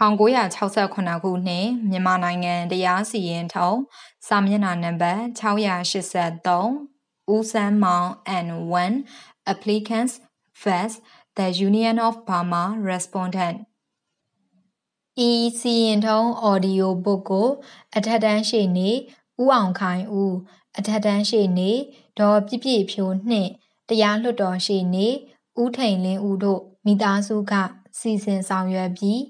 1968ခုနှစ်မြန်မာနိုင်ငံတရားစီရင်ထုံးစာမျက်နှာနံပါတ်683ဦးစန်းမောင် and 1 applicants first the Union of Burma respondent ဤစီရင်ထုံး audio book ကိုအထက်တန်းရှိနေဦးအောင်ခိုင်ဦးအထက်တန်းရှိနေဒေါ်ပြည့်ပြည့်ဖြိုးနှင့်တရားလွှတ်တော်ရှိနေဦးထိန်လင်းဦးတို့မိသားစုကစီစဉ်ဆောင်ရွက်ပြီး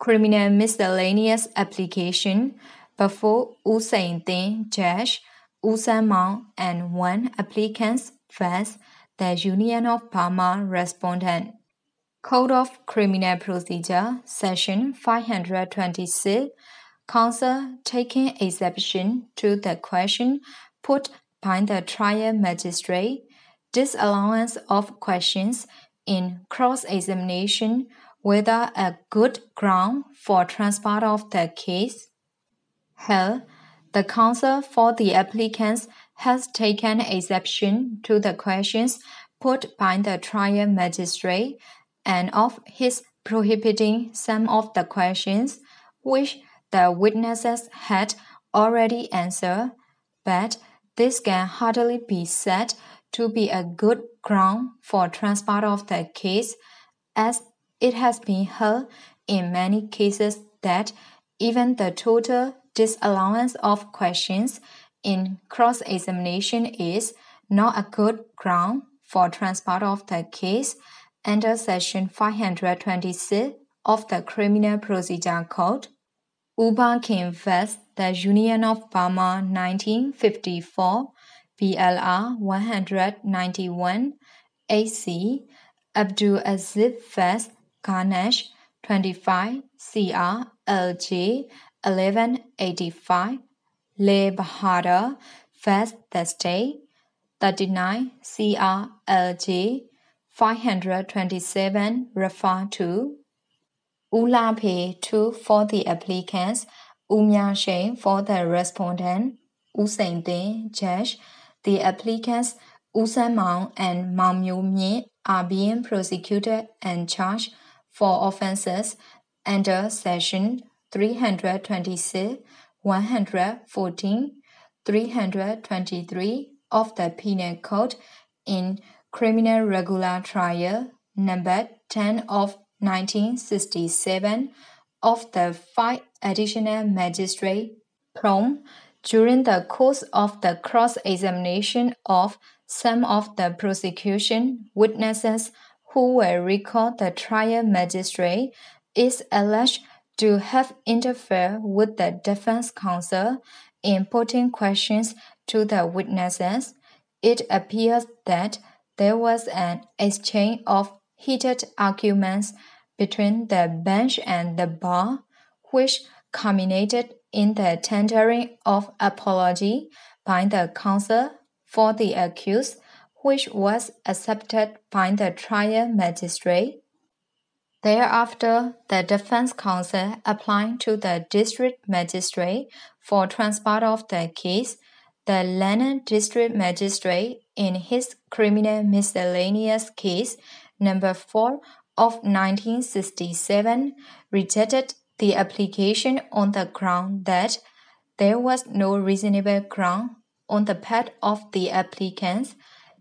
Criminal Miscellaneous Application before Usain Sain Jash U San Maung and one applicants vs the Union of Burma respondent. Code of Criminal Procedure Section 526 Counsel taking exception to the question put by the trial magistrate disallowance of questions in cross-examination whether a good ground for transport of the case. Hell, the counsel for the applicants has taken exception to the questions put by the trial magistrate and of his prohibiting some of the questions which the witnesses had already answered, but this can hardly be said to be a good ground for transport of the case, as it has been held in many cases that even the total disallowance of questions in cross-examination is not a good ground for transport of the case under Section 526 of the Criminal Procedure Code. Uba Kim vs. the Union of Burma 1954 BLR 191 AC Abdul Aziz Fest Ganesh 25 CR LJ 1185 Le Bahadur Fest the State 39 CR LJ 527 refer to Ula Pay 2 for the applicants Umya Shane for the respondent Usain Judge the applicants U San Maung and Mao Myo are being prosecuted and charged for offences under Section 326, 114, 323 of the Penal Code in Criminal Regular Trial number 10 of 1967 of the five additional magistrate Prome during the course of the cross-examination of some of the prosecution witnesses who were recalled the trial magistrate is alleged to have interfered with the defense counsel in putting questions to the witnesses, it appears that there was an exchange of heated arguments between the bench and the bar, which culminated in the tendering of apology by the counsel for the accused, which was accepted by the trial magistrate. Thereafter, the defense counsel applied to the district magistrate for transport of the case. The Lennon district magistrate, in his criminal miscellaneous case number 4 of 1967, rejected the application on the ground that there was no reasonable ground on the part of the applicants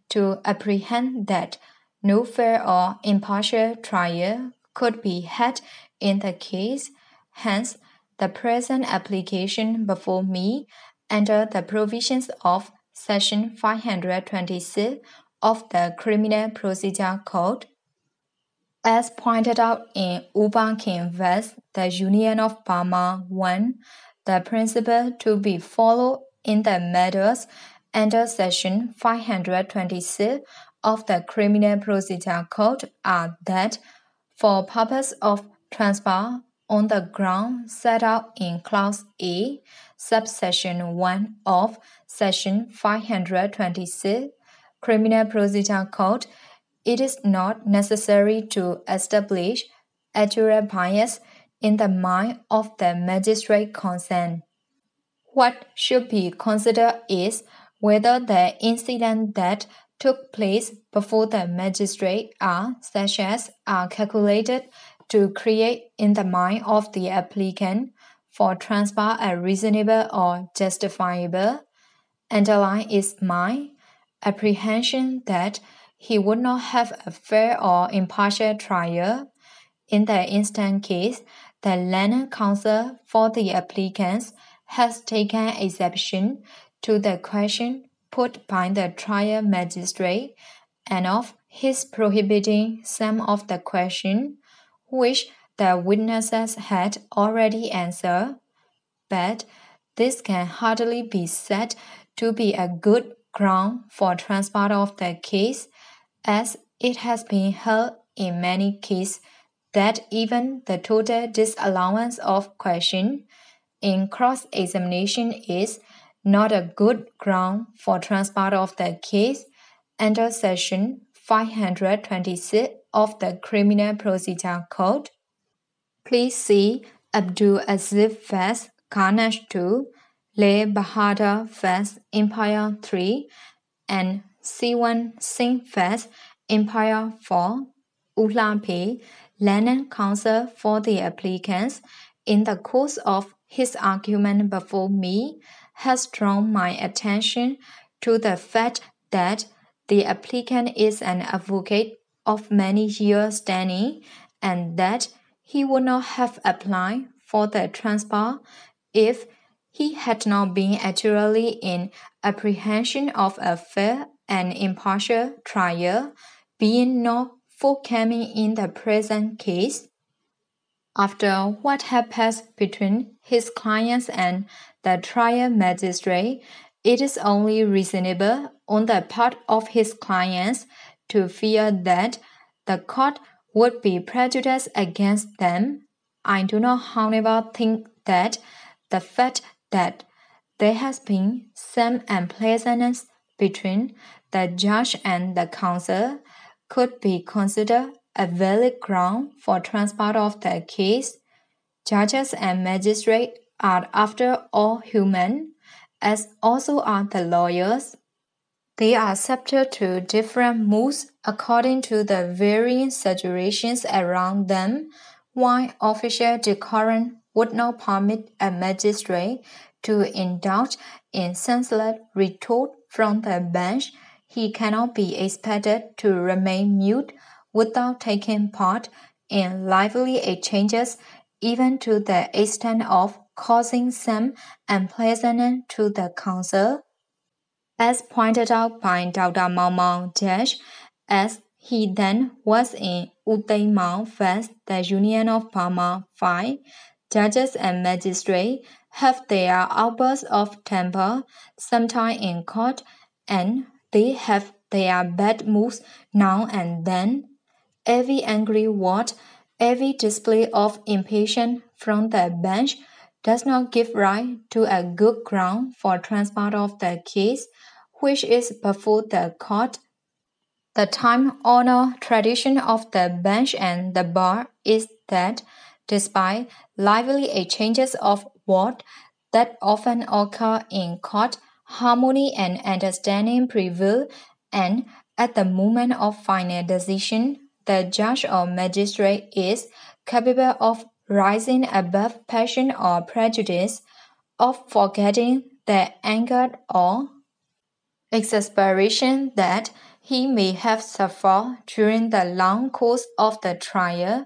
to apprehend that no fair or impartial trial could be had in the case. Hence, the present application before me under the provisions of Section 526 of the Criminal Procedure Code as pointed out in Uban Kim vs. the Union of Burma 1, the principle to be followed in the matters under Section 526 of the Criminal Procedure Code are that for purpose of transfer on the ground set out in Clause A, subsection 1 of Section 526 Criminal Procedure Code it is not necessary to establish accurate bias in the mind of the magistrate concerned. What should be considered is whether the incident that took place before the magistrate are such as are calculated to create in the mind of the applicant for transfer a reasonable or justifiable underline is my apprehension that he would not have a fair or impartial trial. In the instant case, the learned counsel for the applicants has taken exception to the question put by the trial magistrate and of his prohibiting some of the questions which the witnesses had already answered, but this can hardly be said to be a good ground for transport of the case, as it has been held in many cases that even the total disallowance of question in cross-examination is not a good ground for transport of the case under section 526 of the Criminal Procedure Code. Please see Abdul Aziz Fez Carnage 2 Le Bahadur Fez Empire 3 and C1 Singh Fez Empire 4 Ulape Lennon Counsel for the applicants. In the course of his argument before me has drawn my attention to the fact that the applicant is an advocate of many years standing and that he would not have applied for the transfer if he had not been actually in apprehension of a fair and impartial trial, being not forthcoming in the present case. After what had passed between his clients and the trial magistrate, it is only reasonable on the part of his clients to fear that the court would be prejudiced against them. I do not, however, think that the fact that there has been some unpleasantness between the judge and the counsel could be considered a valid ground for transport of the case. Judges and magistrates are after all human, as also are the lawyers. They are subject to different moods according to the varying situations around them, while official decorum would not permit a magistrate to indulge in senseless retort from the bench, he cannot be expected to remain mute without taking part in lively exchanges, even to the extent of causing some unpleasantness to the counsel. As pointed out by Dr. Mao Dash, as he then was in Utay Mao Fest, the Union of Burma 5, Judges and magistrates have their outbursts of temper, sometimes in court, and they have their bad moods now and then. Every angry word, every display of impatience from the bench does not give rise to a good ground for transport of the case, which is before the court. The time-honored tradition of the bench and the bar is that despite lively exchanges of words that often occur in court, harmony and understanding prevail, and at the moment of final decision, the judge or magistrate is capable of rising above passion or prejudice, of forgetting the anger or exasperation that he may have suffered during the long course of the trial,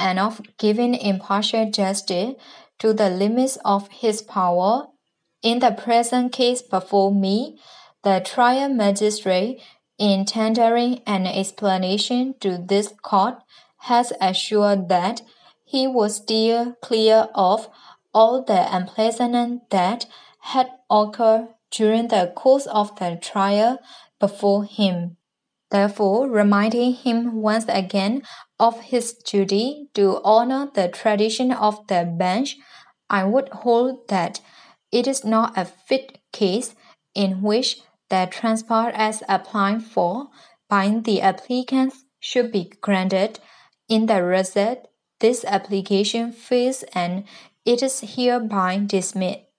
and of giving impartial justice to the limits of his power. In the present case before me, the trial magistrate, in tendering an explanation to this court, has assured that he was still clear of all the unpleasantness that had occurred during the course of the trial before him therefore reminding him once again of his duty to honor the tradition of the bench, I would hold that it is not a fit case in which the transport as applied for by the applicants should be granted. In the result, this application fails and it is hereby dismissed.